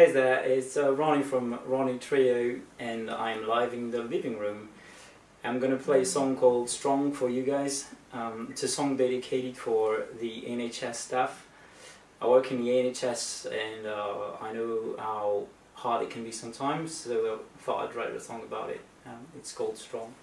Hey there, it's uh, Rony from Ronnie Trio and I'm live in the living room. I'm gonna play a song called Strong for you guys. Um, it's a song dedicated for the NHS staff. I work in the NHS and uh, I know how hard it can be sometimes, so I thought I'd write a song about it. Um, it's called Strong.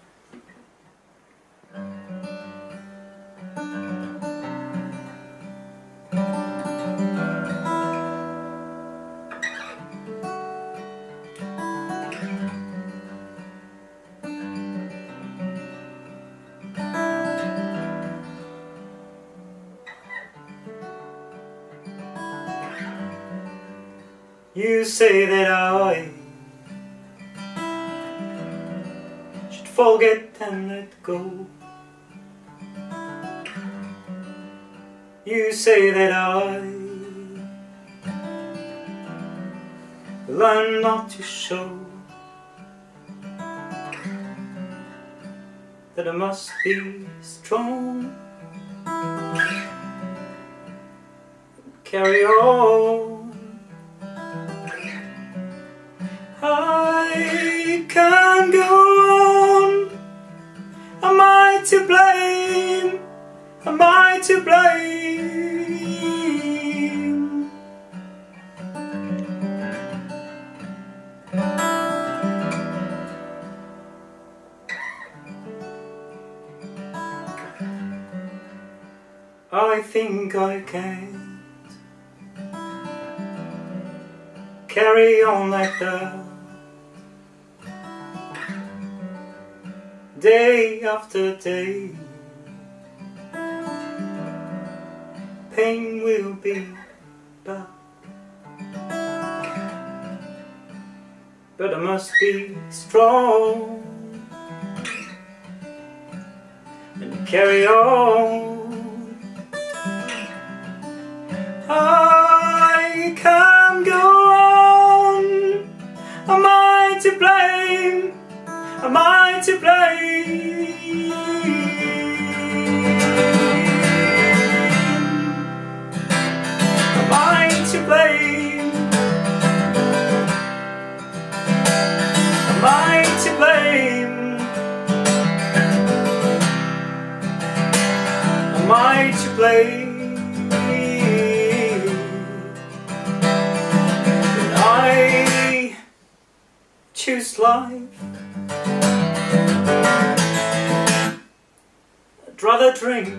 You say that I should forget and let go. You say that I learn not to show that I must be strong. Carry on. Can't go on. Am I to blame? Am I to blame? I think I can't carry on like that day after day. Pain will be back, but I must be strong and carry on. To blame? Am I to blame? Am I to blame? Am I to blame? Choose life rather drink.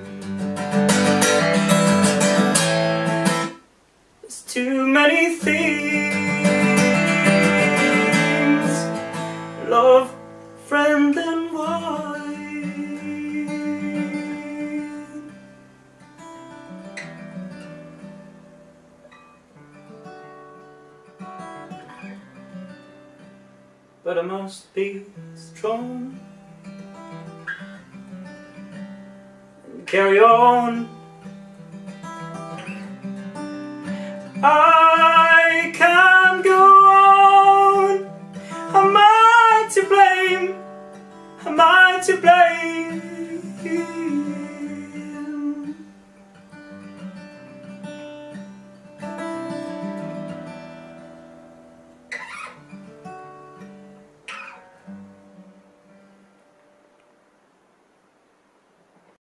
There's too many things. Love, friend and wine. But I must be strong carry on. I